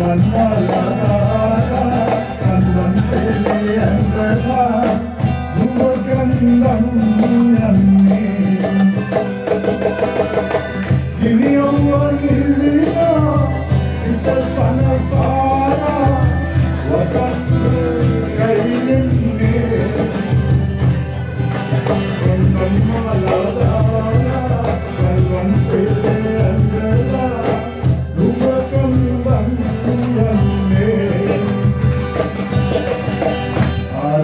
la la la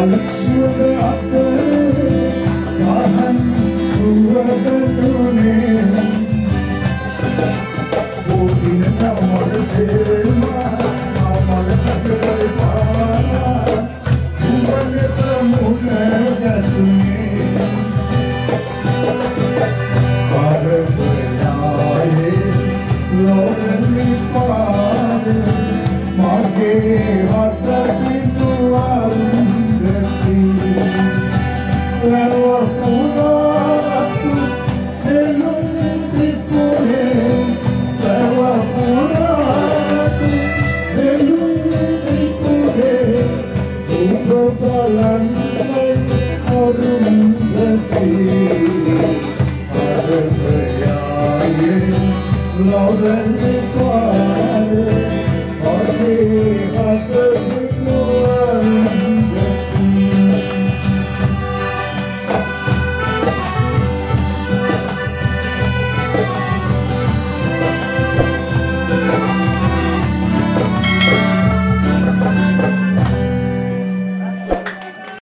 Alexander Abbe, Sahan, Ruhe, Lord,